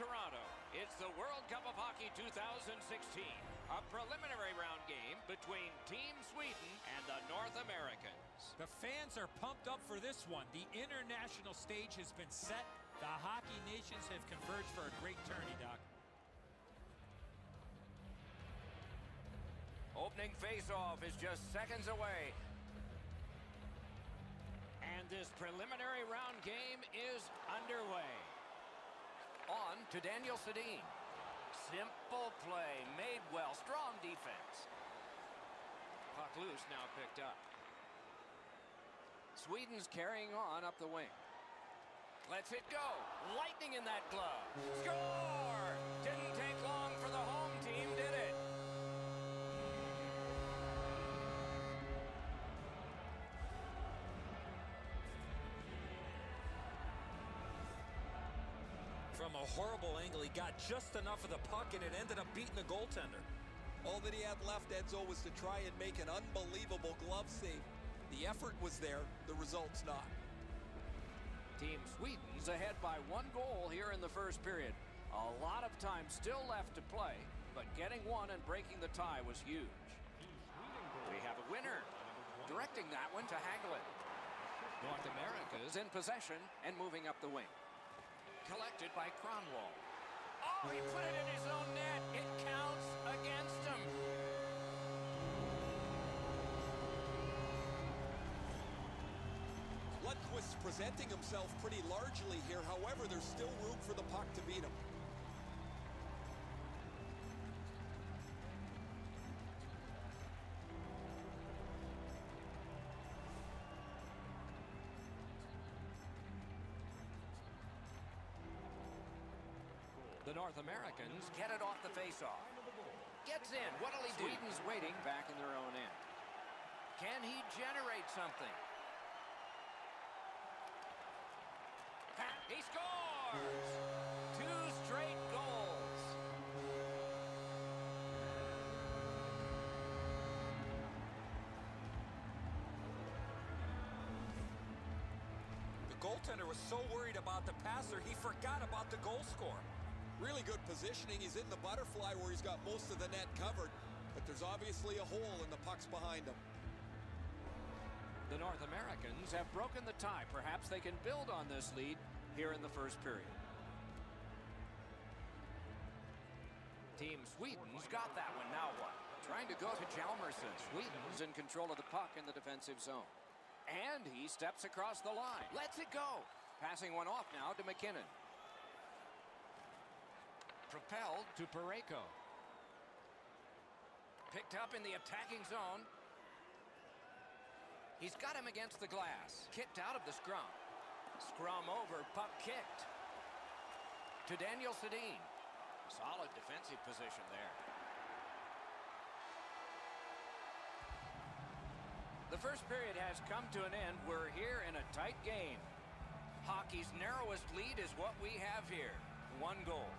Toronto. It's the World Cup of Hockey 2016, a preliminary round game between Team Sweden and the North Americans. The fans are pumped up for this one. The international stage has been set. The hockey nations have converged for a great tourney, Doc. Opening face-off is just seconds away. And this preliminary round game is underway. On to Daniel Sedin. Simple play, made well, strong defense. Puck loose now picked up. Sweden's carrying on up the wing. Let's it go. Lightning in that glove. Score! Didn't From a horrible angle, he got just enough of the puck, and it ended up beating the goaltender. All that he had left, Edzo, was to try and make an unbelievable glove save. The effort was there, the result's not. Team Sweden's ahead by one goal here in the first period. A lot of time still left to play, but getting one and breaking the tie was huge. We have a winner. Directing that one to Hagelin. North America's in possession and moving up the wing. Collected by Kronwall. Oh, he put it in his own net. It counts against him. Lundqvist's presenting himself pretty largely here. However, there's still room for the puck to beat him. The North Americans get it off the faceoff. Gets in. What'll he do? Sweden's waiting back in their own end. Can he generate something? He scores! Two straight goals. The goaltender was so worried about the passer, he forgot about the goal scorer. Really good positioning. He's in the butterfly where he's got most of the net covered. But there's obviously a hole and the puck's behind him. The North Americans have broken the tie. Perhaps they can build on this lead here in the first period. Team Sweden's got that one. Now what? Trying to go to Hjalmarsson. Sweden's in control of the puck in the defensive zone. And he steps across the line. Lets it go. Passing one off now to MacKinnon. Propelled to Parayko. Picked up in the attacking zone. He's got him against the glass. Kicked out of the scrum. Scrum over, puck kicked. To Daniel Sedin. Solid defensive position there. The first period has come to an end. We're here in a tight game. Hockey's narrowest lead is what we have here. One goal.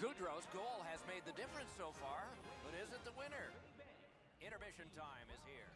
Gaudreau's goal has made the difference so far, but is it the winner? Intermission time is here.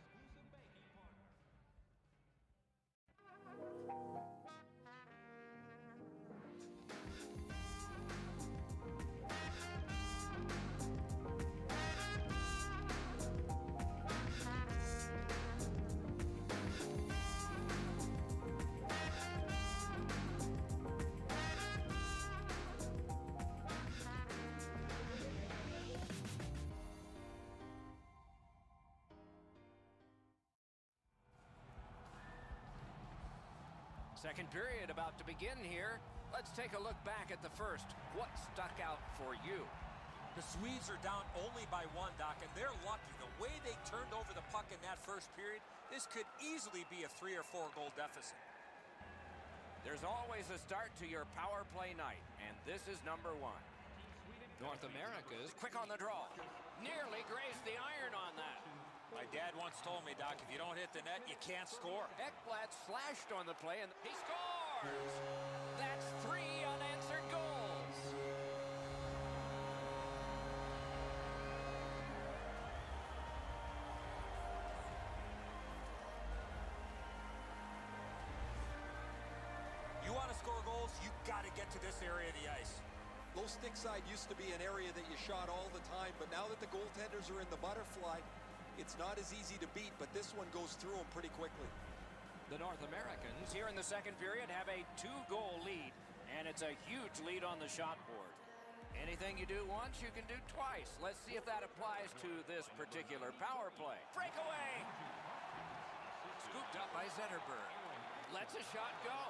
Second period about to begin here. Let's take a look back at the first. What stuck out for you? The Swedes are down only by one, Doc, and they're lucky. The way they turned over the puck in that first period, this could easily be a three or four goal deficit. There's always a start to your power play night, and this is number one. North America's quick on the draw. Nearly grazed the iron on that once told me, Doc, if you don't hit the net, you can't score. Ekblad slashed on the play, and he scores! That's three unanswered goals. You want to score goals, you got to get to this area of the ice. Low stick side used to be an area that you shot all the time, but now that the goaltenders are in the butterfly, it's not as easy to beat, but this one goes through them pretty quickly. The North Americans here in the second period have a two-goal lead, and it's a huge lead on the shot board. Anything you do once, you can do twice. Let's see if that applies to this particular power play. Breakaway! Scooped up by Zetterberg. Lets a shot go.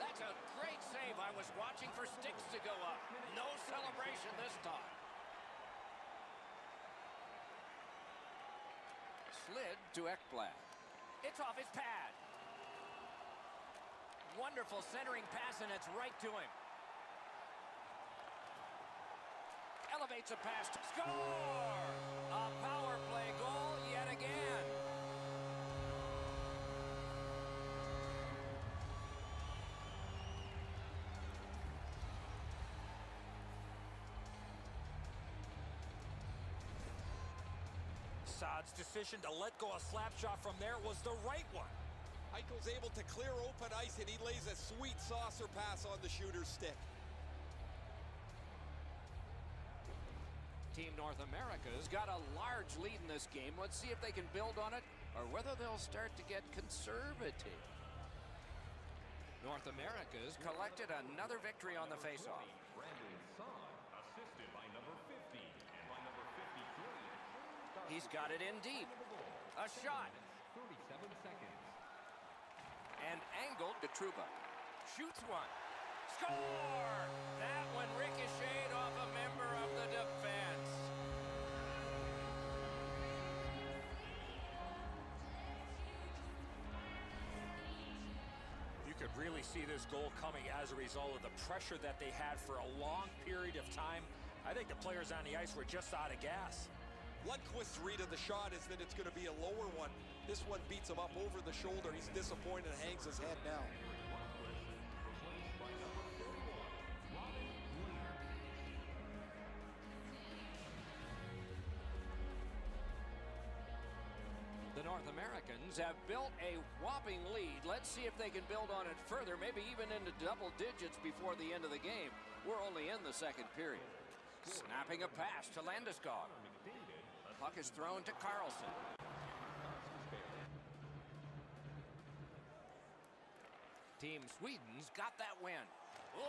That's a great save. I was watching for sticks to go up. No celebration this time. Slid to Ekblad. It's off his pad. Wonderful centering pass, and it's right to him. Elevates a pass. To score! A power play goal yet again. Saad's decision to let go a slap shot from there was the right one. Eichel's able to clear open ice, and he lays a sweet saucer pass on the shooter's stick. Team North America's got a large lead in this game. Let's see if they can build on it or whether they'll start to get conservative. North America's collected another victory on the faceoff. Brandon Saad, assisted by number 50 and by number 53. He's got it in deep. A shot. 37 seconds. And angled to Trouba. Shoots one. Score! That one ricocheted off a member of the defense. You could really see this goal coming as a result of the pressure that they had for a long period of time. I think the players on the ice were just out of gas. Lundqvist's read of the shot is that it's going to be a lower one. This one beats him up over the shoulder. He's disappointed and hangs his head now. Replaced by number 31, Robin Leonard. The North Americans have built a whopping lead. Let's see if they can build on it further, maybe even into double digits before the end of the game. We're only in the second period. Snapping a pass to Landeskog. Puck is thrown to Karlsson. Team Sweden's got that win.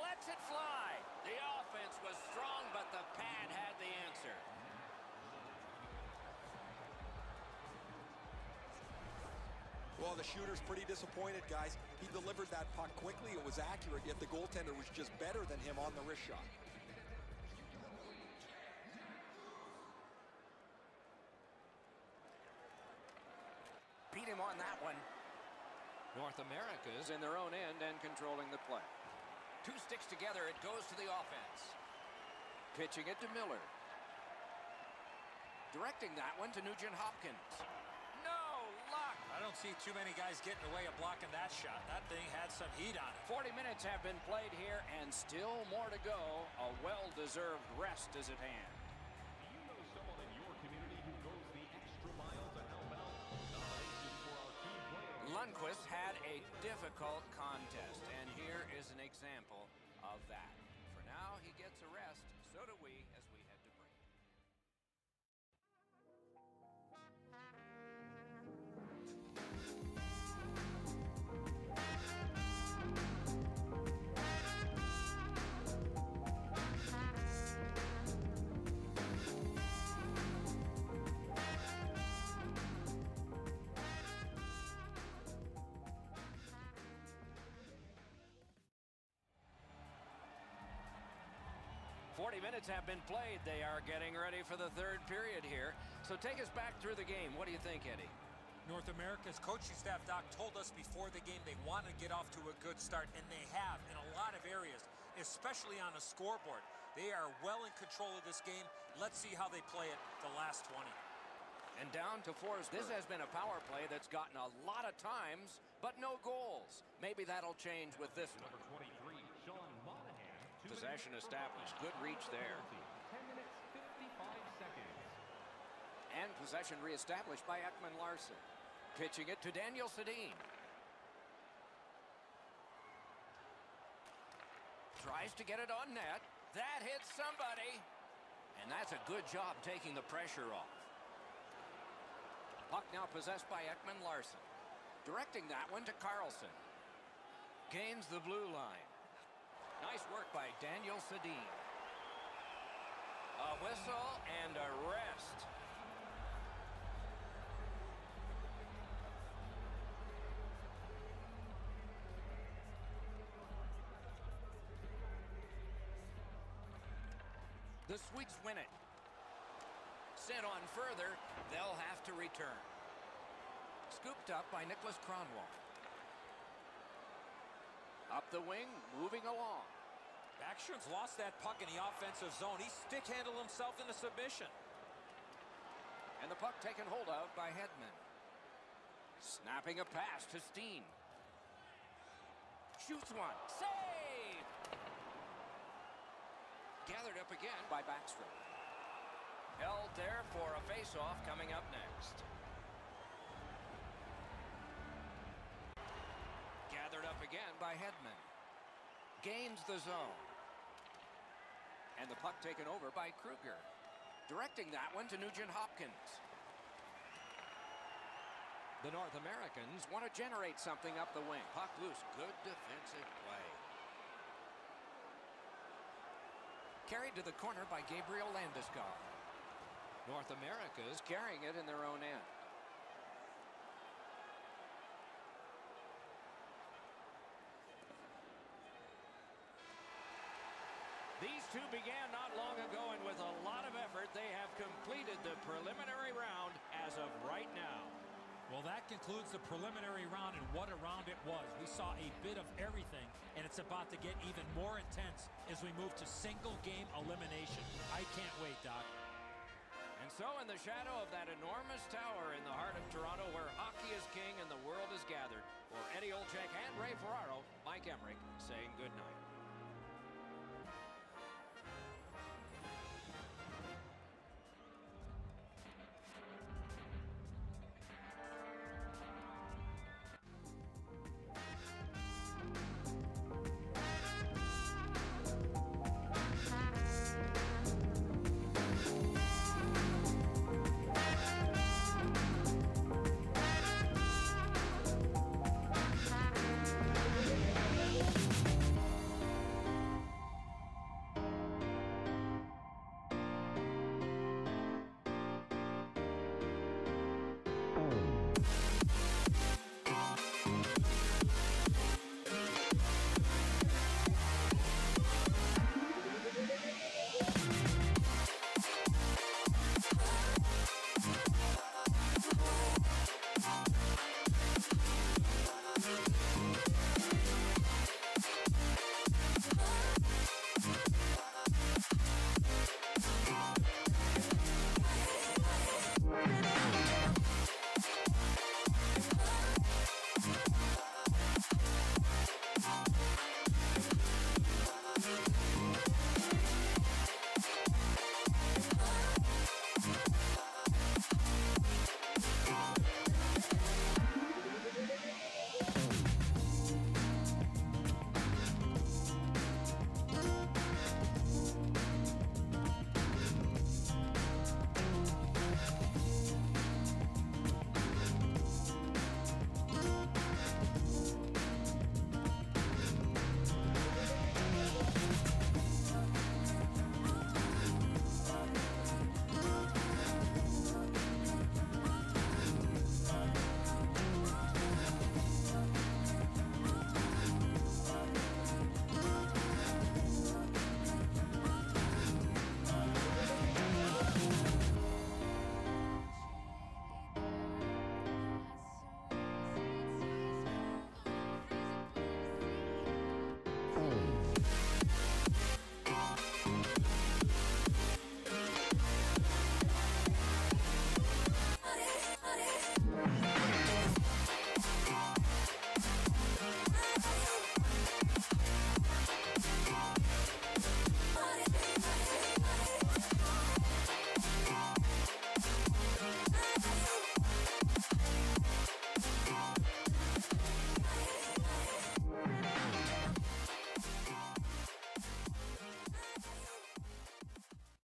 Lets it fly. The offense was strong, but the pad had the answer. Well, the shooter's pretty disappointed, guys. He delivered that puck quickly. It was accurate, yet the goaltender was just better than him on the wrist shot. Beat him on that one. North America's in their own end and controlling the play. Two sticks together, it goes to the offense. Pitching it to Miller. Directing that one to Nugent Hopkins. No luck. I don't see too many guys getting away of blocking that shot. That thing had some heat on it. 40 minutes have been played here and still more to go. A well-deserved rest is at hand. Players. Lundqvist had a difficult contest, and here is an example of that. 40 minutes have been played. They are getting ready for the third period here. So take us back through the game. What do you think, Eddie? North America's coaching staff, Doc, told us before the game they want to get off to a good start, and they have in a lot of areas, especially on a scoreboard. They are well in control of this game. Let's see how they play it the last 20. And down to Forsberg. This has been a power play that's gotten a lot of times, but no goals. Maybe that'll change with this one. Possession established. Good reach there. 10 minutes, 55 seconds. And possession reestablished by Ekman-Larsson. Pitching it to Daniel Sedin. tries to get it on net. That hits somebody. And that's a good job taking the pressure off. Puck now possessed by Ekman-Larsson. Directing that one to Karlsson. Gains the blue line. Nice work by Daniel Sedin. A whistle and a rest. The Swedes win it. Sent on further, they'll have to return. Scooped up by Niklas Kronwall. Up the wing, moving along. Backstrom's lost that puck in the offensive zone. He stick-handled himself into submission. And the puck taken hold of by Hedman. Snapping a pass to Steen. Shoots one. Save! Gathered up again by Backstrom. Held there for a face-off coming up next. Gathered up again by Hedman. Gains the zone. And the puck taken over by Kruger. Directing that one to Nugent Hopkins. The North Americans want to generate something up the wing. Puck loose. Good defensive play. Carried to the corner by Gabriel Landeskog. North America's carrying it in their own end. These two began not long ago, and with a lot of effort, they have completed the preliminary round as of right now. Well, that concludes the preliminary round, and what a round it was. We saw a bit of everything, and it's about to get even more intense as we move to single-game elimination. I can't wait, Doc. And so, in the shadow of that enormous tower in the heart of Toronto, where hockey is king and the world is gathered, for Eddie Olczyk and Ray Ferraro, Mike Emrick saying goodnight.